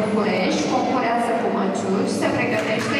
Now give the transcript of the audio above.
București, concurează cu măciuși, se pregătește